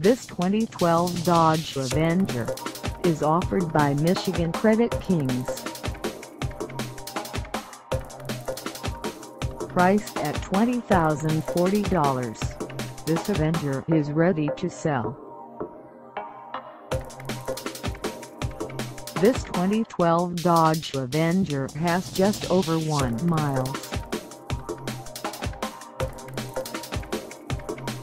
This 2012 Dodge Avenger is offered by Michigan Credit Kings. Priced at $20,040, this Avenger is ready to sell. This 2012 Dodge Avenger has just over 1 miles.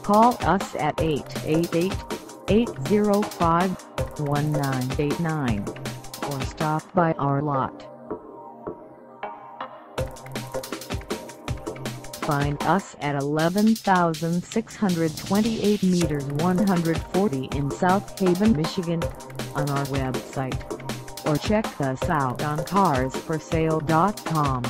Call us at 888-805-1989 or stop by our lot. Find us at 11,628 meters 140 in South Haven, Michigan on our website or check us out on carsforsale.com.